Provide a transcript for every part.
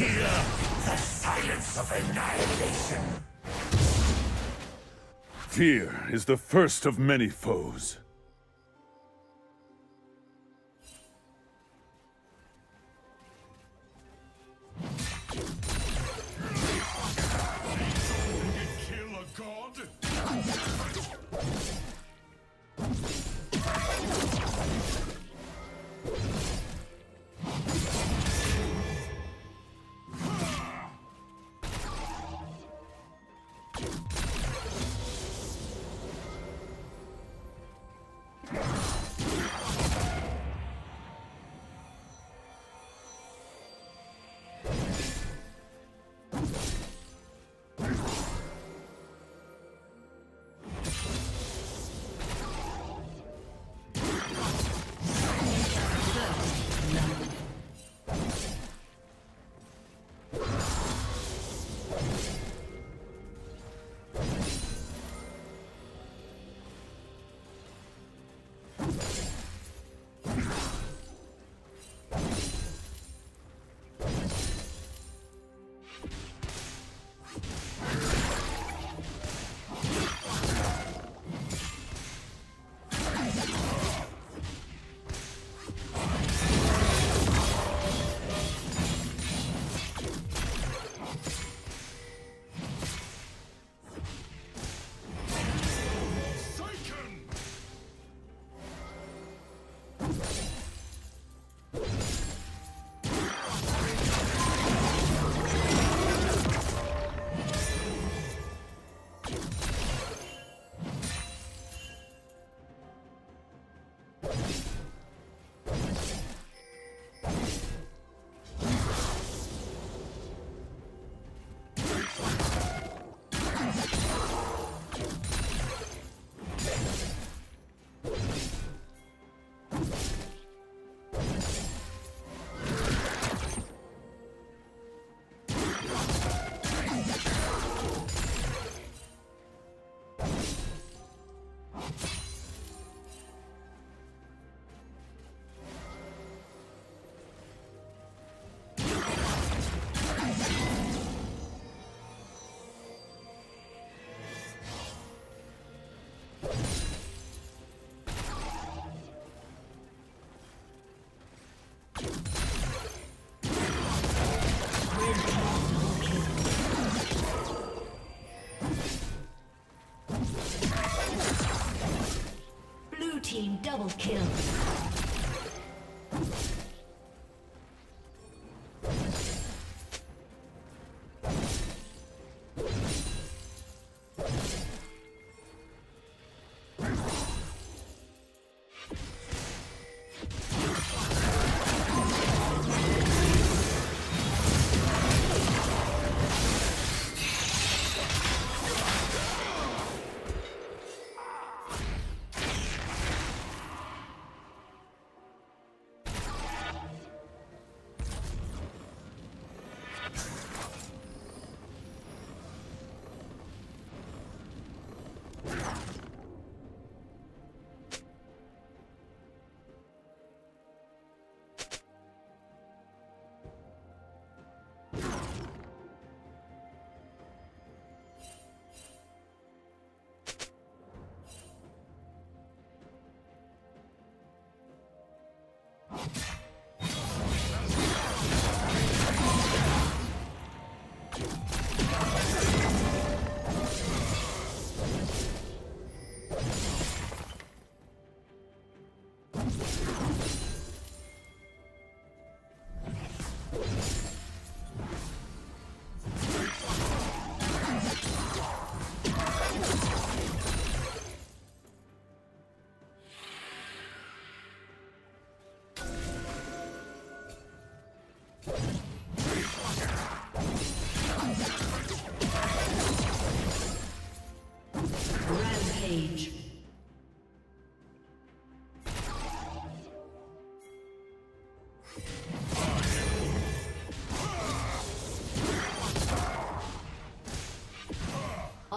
Hear the silence of annihilation. Fear is the first of many foes.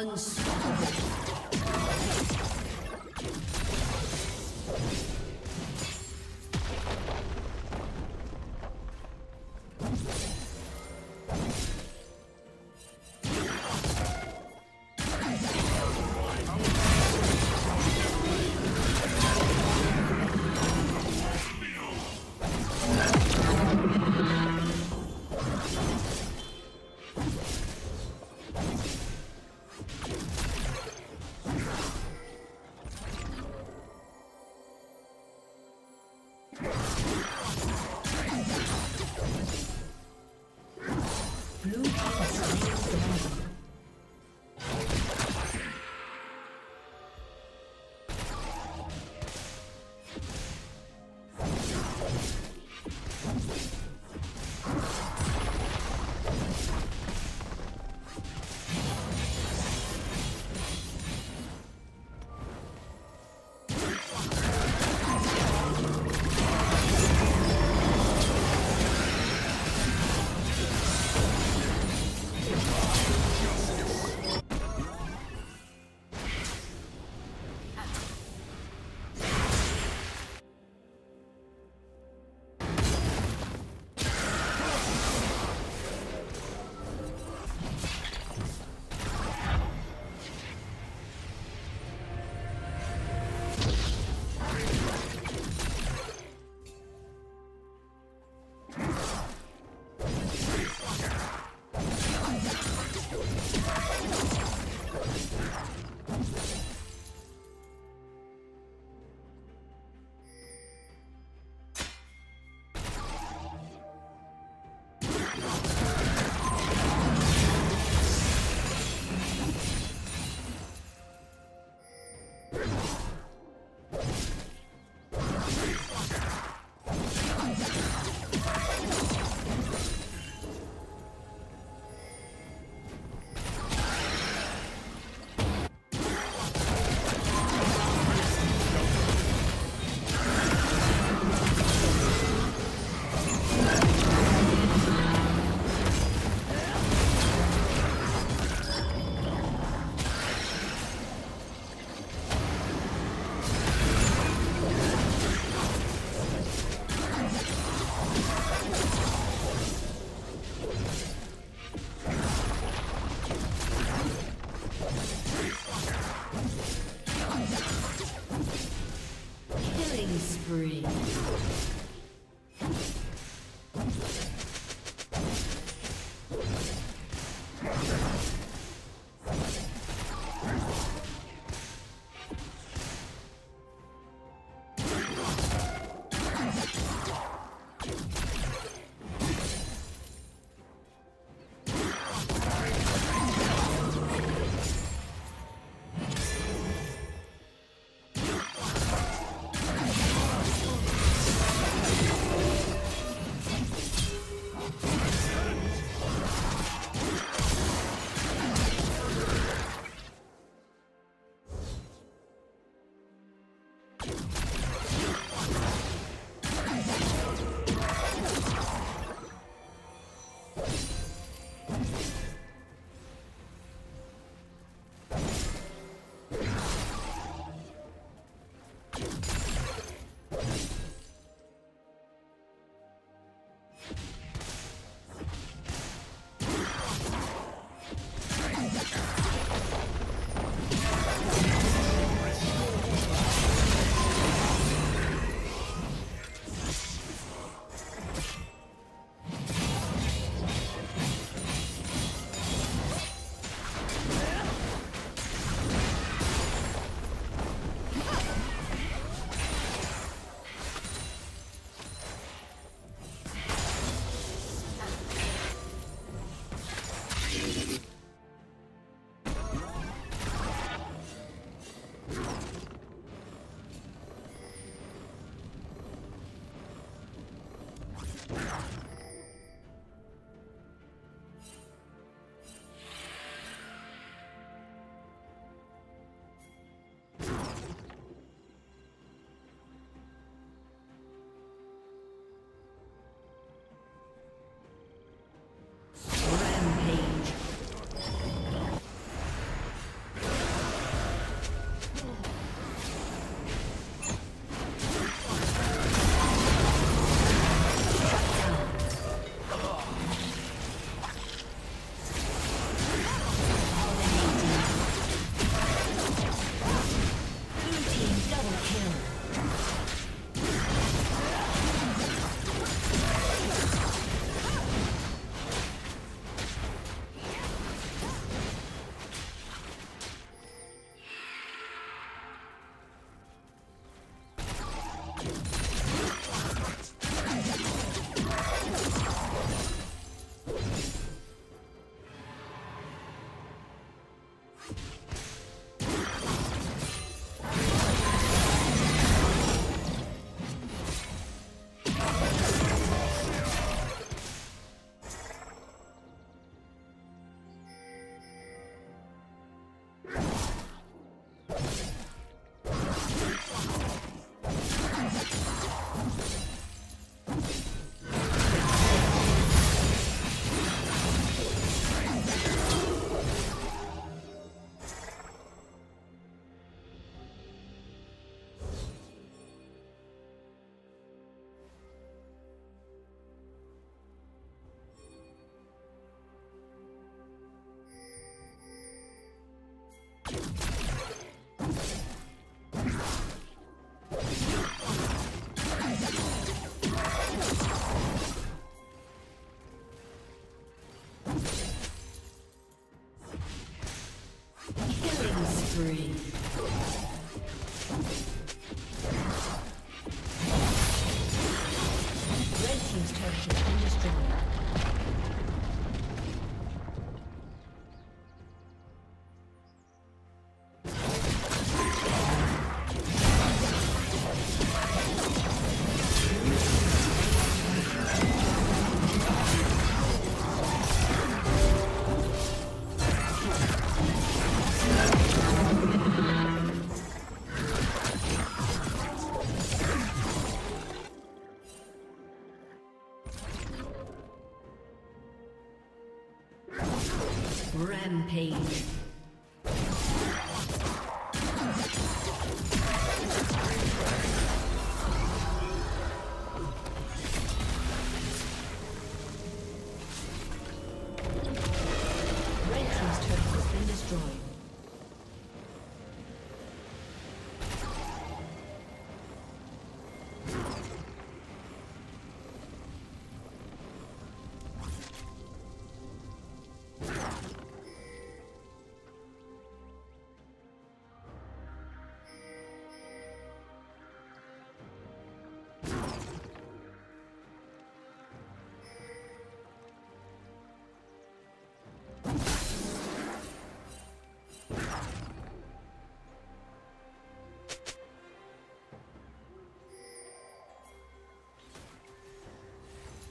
Unstoppable. Rampage.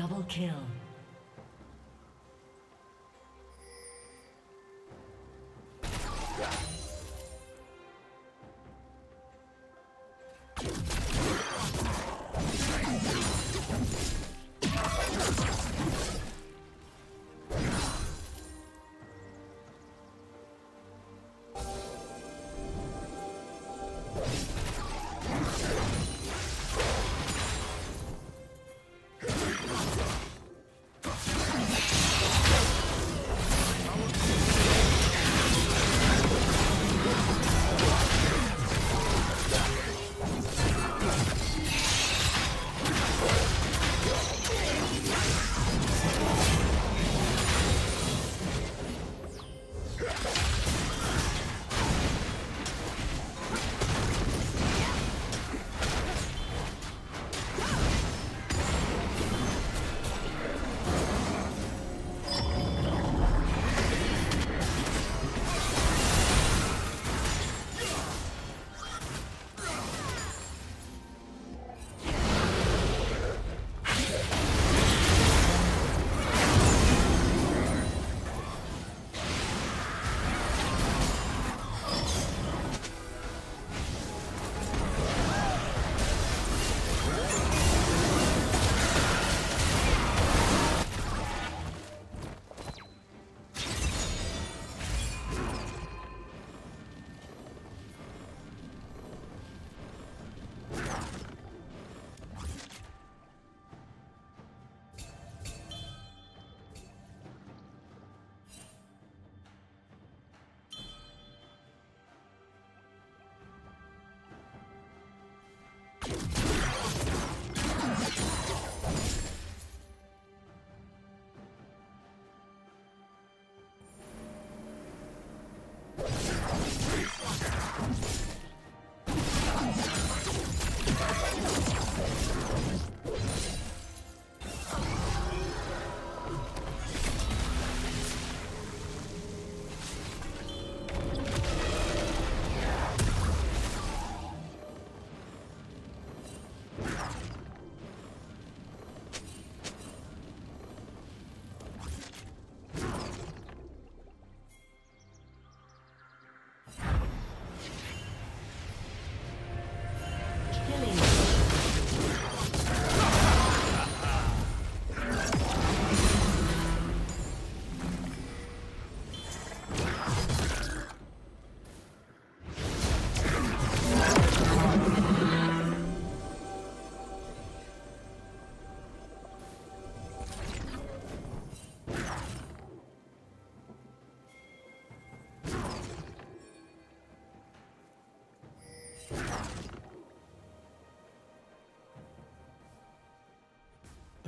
Double kill.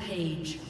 Rampage.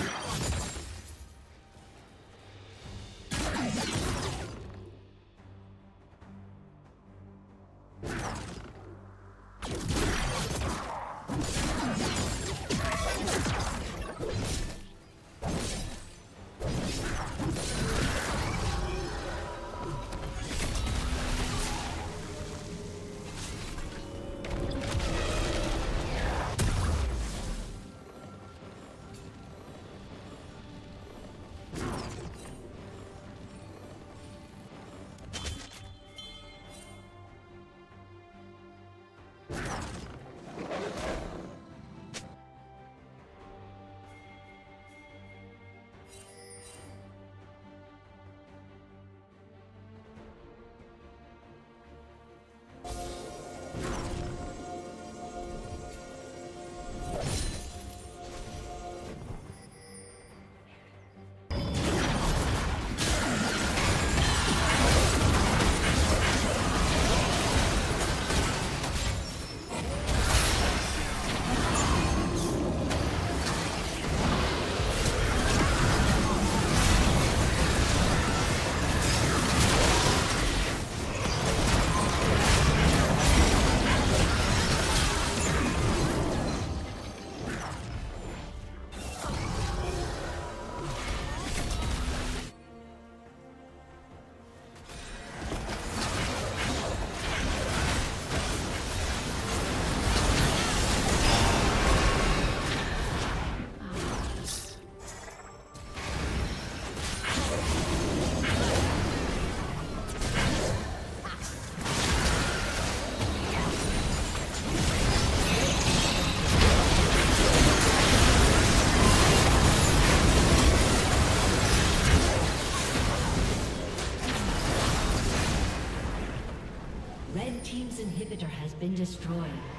Been destroyed.